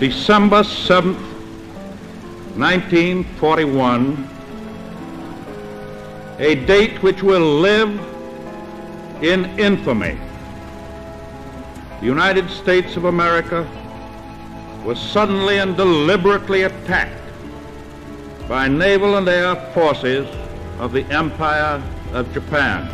December 7th, 1941, a date which will live in infamy. The United States of America was suddenly and deliberately attacked by naval and air forces of the Empire of Japan.